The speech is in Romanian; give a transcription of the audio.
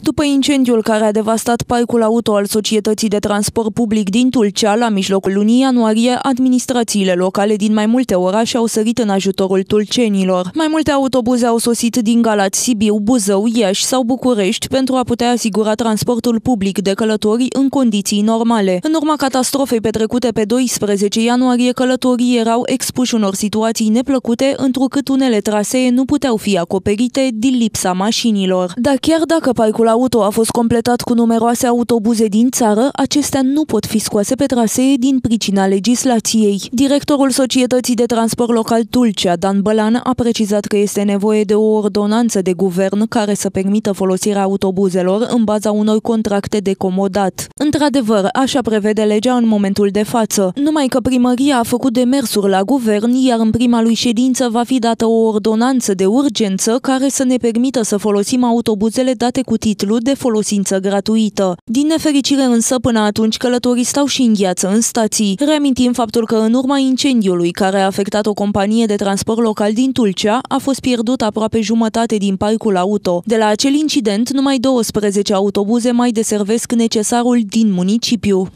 După incendiul care a devastat parcul auto al Societății de Transport Public din Tulcea, la mijlocul lunii ianuarie, administrațiile locale din mai multe orașe au sărit în ajutorul tulcenilor. Mai multe autobuze au sosit din Galați, Sibiu, Buzău, Iași sau București pentru a putea asigura transportul public de călători în condiții normale. În urma catastrofei petrecute pe 12 ianuarie, călătorii erau expuși unor situații neplăcute, întrucât unele trasee nu puteau fi acoperite din lipsa mașinilor. Dar chiar dacă parcul auto a fost completat cu numeroase autobuze din țară, acestea nu pot fi scoase pe trasee din pricina legislației. Directorul Societății de Transport Local Tulcea, Dan Bălan, a precizat că este nevoie de o ordonanță de guvern care să permită folosirea autobuzelor în baza unor contracte de comodat. Într-adevăr, așa prevede legea în momentul de față, numai că primăria a făcut demersuri la guvern, iar în prima lui ședință va fi dată o ordonanță de urgență care să ne permită să folosim autobuzele date cu titlu titlu de folosință gratuită. Din nefericire însă, până atunci călătoriți stau și în gheață în stații. Reamintim faptul că în urma incendiului care a afectat o companie de transport local din Tulcea, a fost pierdut aproape jumătate din parcul auto. De la acel incident, numai 12 autobuze mai deservesc necesarul din in municipio.